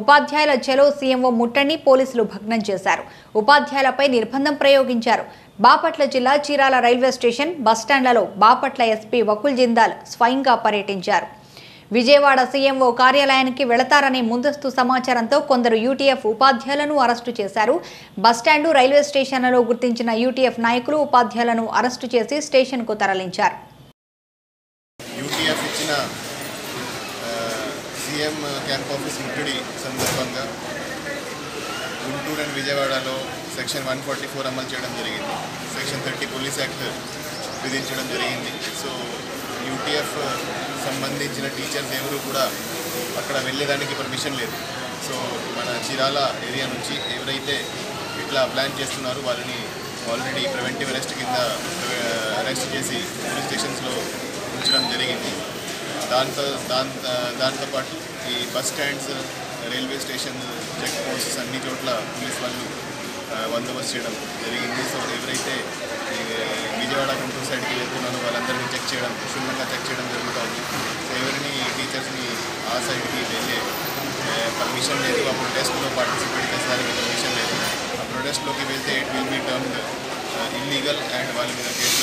ఉపాధ్యాయుల చెలో సీఎంఓ ముట్టడిని పోలీసులు భగ్నం చేశారు. ఉపాధ్యాయులపై నిర్బంధం ప్రయోగించారు. బాపట్ల జిల్లా చీరాల రైల్వే స్టేషన్ బస్టాండ్లలో బాపట్ల ఎస్పీ వకుల్ జిందాల్ స్వయంగా పర్యటించారు. విజయవాడ సీఎంఓ కార్యాలయానికి వెళతారనే ముందస్తు సమాచారంతో కొందరు యూటీఎఫ్ ఉపాధ్యాయులను అరెస్టు చేశారు. బస్టాండు రైల్వే స్టేషన్లలో గుర్తించిన యూటీఎఫ్ నాయకులు ఉపాధ్యాయులను అరెస్టు చేసి స్టేషన్కు తరలించారు. సీఎం క్యాంప్ ఆఫీస్ ముట్టడి సందర్భంగా గుంటూరు అండ్ విజయవాడలో సెక్షన్ వన్ ఫార్టీ ఫోర్ అమలు చేయడం జరిగింది. సెక్షన్ థర్టీ పోలీస్ యాక్ట్ విధించడం జరిగింది. సో యూటీఎఫ్ సంబంధించిన టీచర్స్ ఎవరు కూడా అక్కడ వెళ్ళేదానికి పర్మిషన్ లేదు. సో మన చీరాల ఏరియా నుంచి ఎవరైతే ఇట్లా ప్లాన్ చేస్తున్నారో వాళ్ళని ఆల్రెడీ ప్రివెంటివ్ అరెస్ట్ కింద అరెస్ట్ చేసి పోలీస్ స్టేషన్స్లో ఉంచడం జరిగింది. దాంతో దాని దాంతోపాటు ఈ bus stands railway station check posts అన్ని చోట్ల పోలీస్ వాళ్ళు బందోబస్తు చేయడం జరిగింది. సో ఎవరైతే విజయవాడ గుంటూరు సైడ్కి వెళ్తున్నారో వాళ్ళందరినీ చెక్ చేయడం క్షుణ్ణంగా చెక్ చేయడం జరుగుతుంది. సో ఎవరిని టీచర్స్ని ఆ సైడ్కి వెళ్ళే పర్మిషన్ లేదు. ఆ ప్రొటెస్ట్లో పార్టిసిపేట్ చేసేదానికి పర్మిషన్ లేదు. ఆ ప్రొటెస్ట్లోకి వెళ్తే it will be termed illegal and వాళ్ళ మీద కేసు